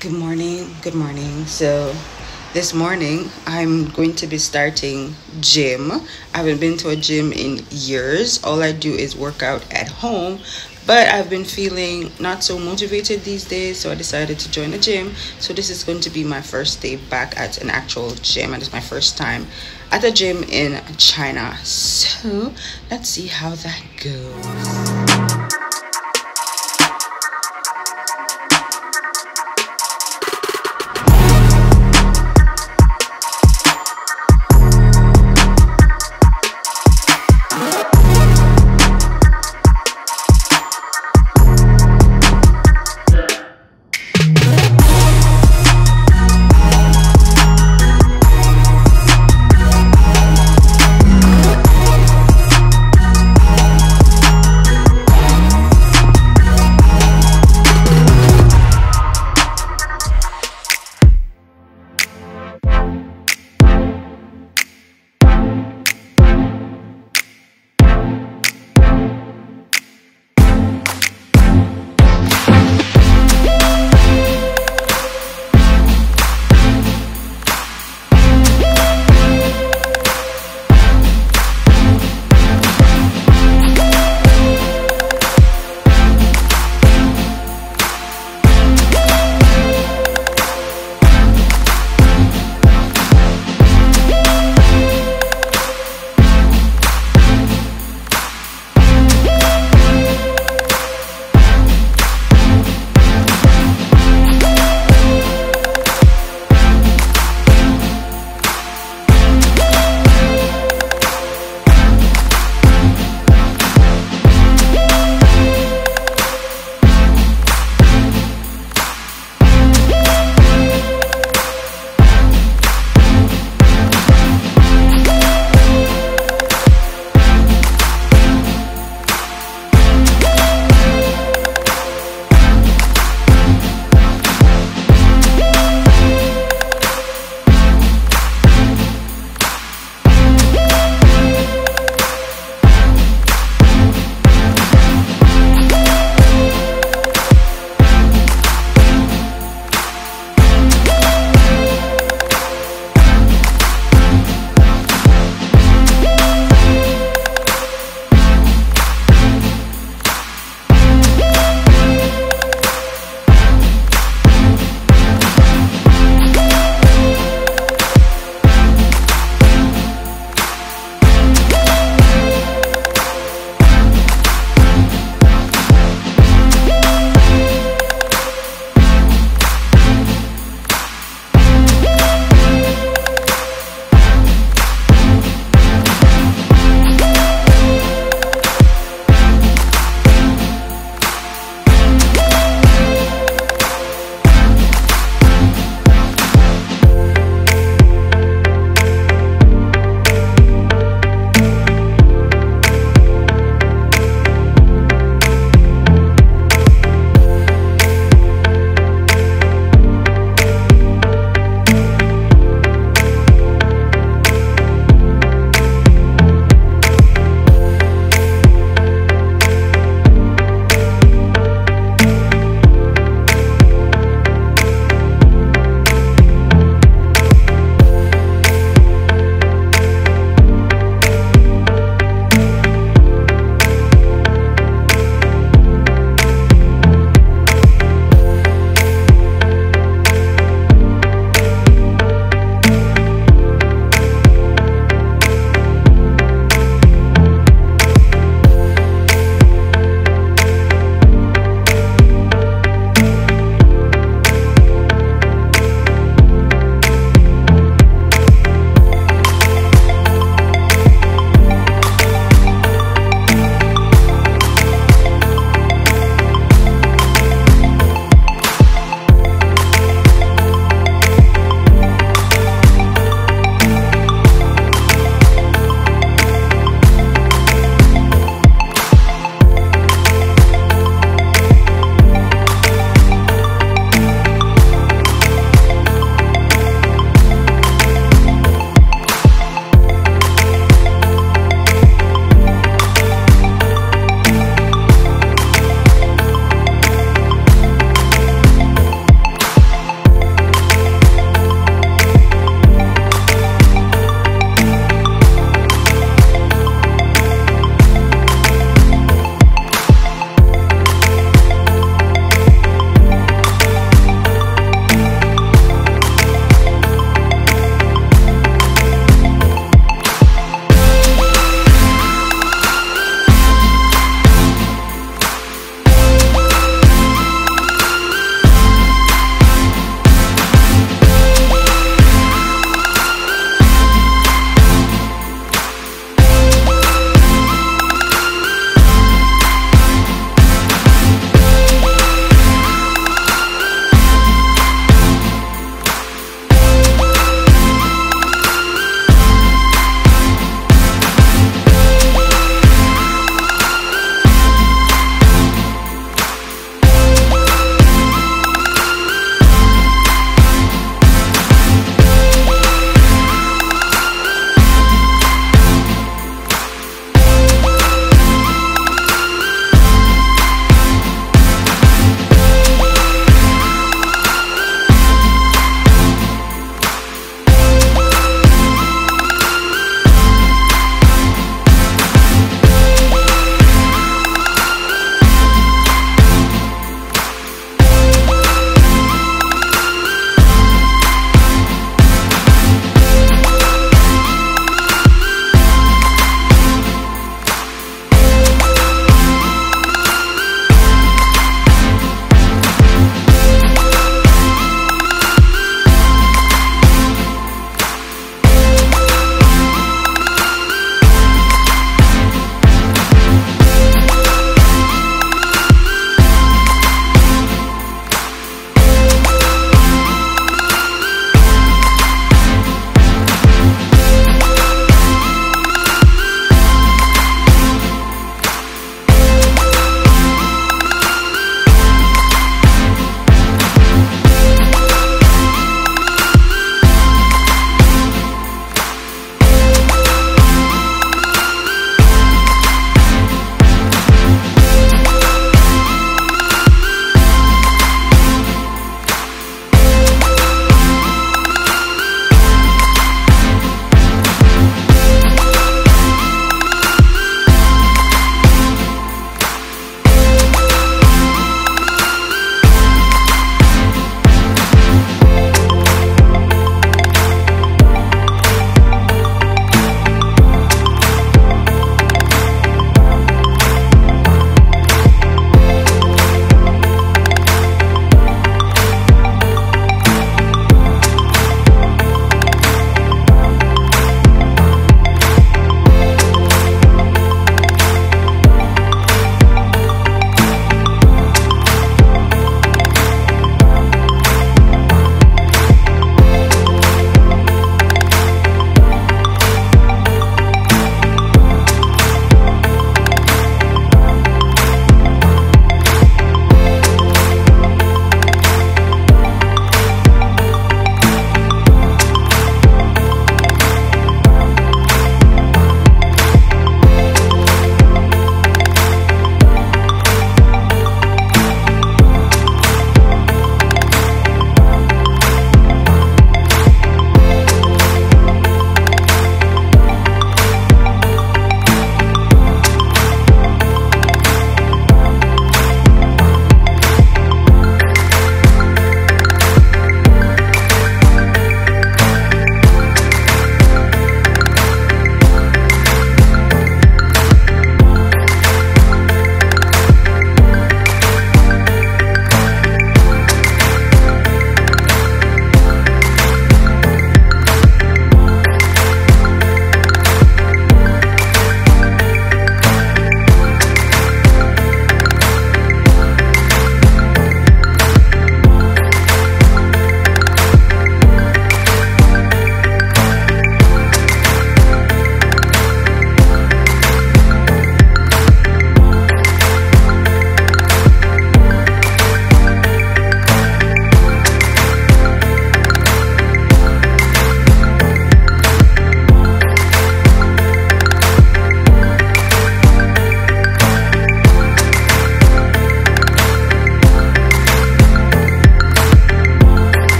Good morning. Good morning. So, this morning I'm going to be starting gym. I haven't been to a gym in years. All I do is work out at home, but I've been feeling not so motivated these days, so I decided to join a gym. So, this is going to be my first day back at an actual gym, and it's my first time at a gym in China. So, let's see how that goes.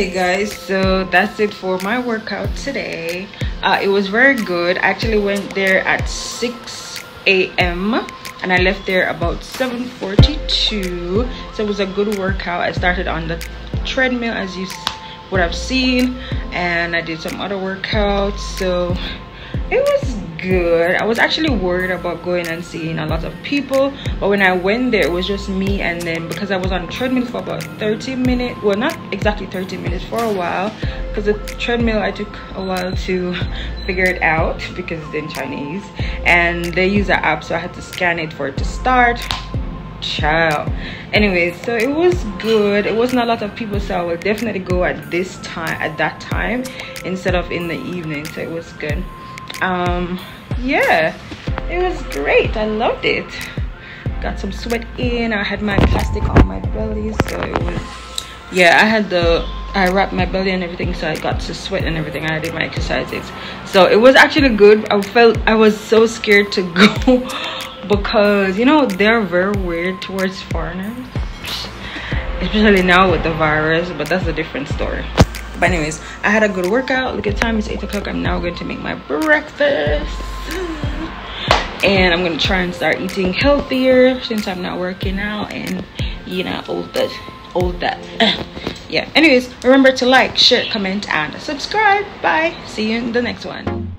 Okay guys so that's it for my workout today. Uh, it was very good. I actually went there at 6 a.m and i left there about 7:42. so it was a good workout. I started on the treadmill as you would have seen and i did some other workouts. So it was good. I was actually worried about going and seeing a lot of people but when i went there it was just me and then because i was on treadmill for about 30 minutes well not exactly 30 minutes for a while because the treadmill i took a while to figure it out because it's in chinese and they use an app so i had to scan it for it to start. Child. Anyways so it was good. It wasn't a lot of people so i will definitely go at this time at that time instead of in the evening so it was good um yeah it was great. I loved it. Got some sweat in. I had my plastic on my belly so it was yeah i had the i wrapped my belly and everything so i got to sweat and everything. I did my exercises. So it was actually good. I felt i was so scared to go because you know they're very weird towards foreigners especially now with the virus but that's a different story but anyways i had a good workout look at time. It's eight o'clock. I'm now going to make my breakfast. And i'm gonna try and start eating healthier since i'm not working out and you know all that all that. Yeah. Anyways remember to like share comment and subscribe. Bye. See you in the next one